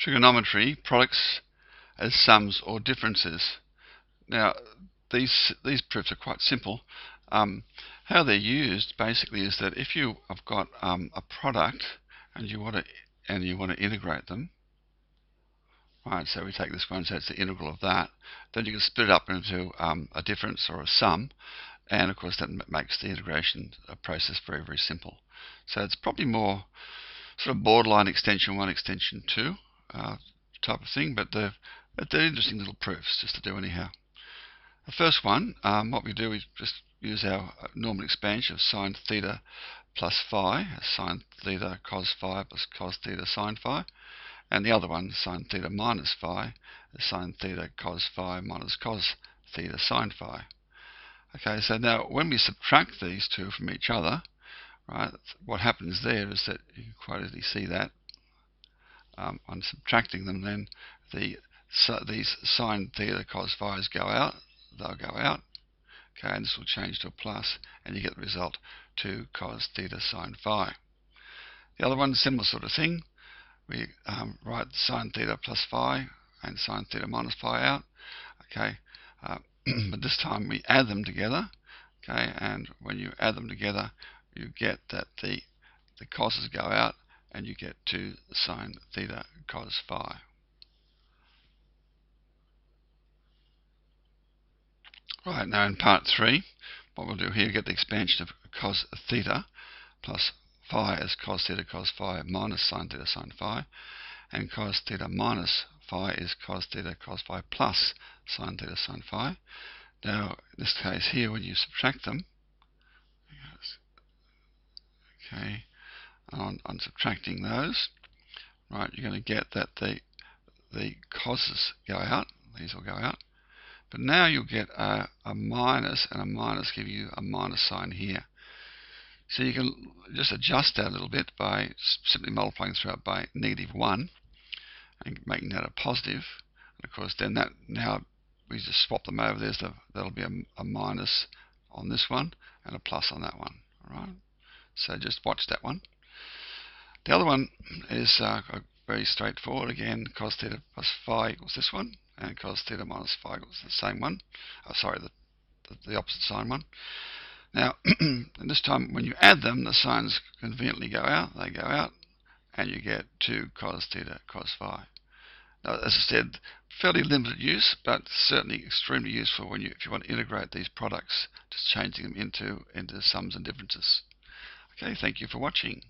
trigonometry products as sums or differences. Now, these these proofs are quite simple. Um, how they're used basically is that if you have got um, a product and you want to and you want to integrate them, right? So we take this one, so it's the integral of that. Then you can split it up into um, a difference or a sum, and of course that makes the integration process very very simple. So it's probably more sort of borderline extension one, extension two uh, type of thing, but they're, they're interesting little proofs just to do anyhow. The first one, um, what we do is just use our uh, normal expansion of sine theta plus phi, sine theta cos phi plus cos theta sine phi, and the other one, sine theta minus phi, sine theta cos phi minus cos theta sine phi. Okay, so now when we subtract these two from each other, right, what happens there is that you can quite easily see that um, on subtracting them, then the so these sine theta cos phi's go out, they'll go out. Okay, and this will change to a plus, and you get the result 2 cos theta sine phi. The other one, similar sort of thing. We um, write sine theta plus phi and sine theta minus phi out. Okay, uh, but this time we add them together. Okay, and when you add them together, you get that the the cos's go out and you get 2 sine theta cos phi. Right, now in part 3, what we'll do here, get the expansion of cos theta plus phi as cos theta cos phi minus sine theta sine phi, and cos theta minus phi is cos theta cos phi plus sine theta sine phi. Now, in this case here, when you subtract them, okay, on, on subtracting those, right, you're going to get that the the cos's go out, these will go out, but now you'll get a, a minus, and a minus give you a minus sign here. So you can just adjust that a little bit by simply multiplying throughout by negative 1 and making that a positive. And of course, then that now we just swap them over. There's the, that'll be a, a minus on this one and a plus on that one. All right. So just watch that one. The other one is uh, very straightforward. Again, cos theta plus phi equals this one, and cos theta minus phi equals the same one. Oh, sorry, the, the, the opposite sign one. Now, this time when you add them, the signs conveniently go out. They go out, and you get 2 cos theta cos phi. Now, as I said, fairly limited use, but certainly extremely useful when you, if you want to integrate these products, just changing them into, into sums and differences. Okay, thank you for watching.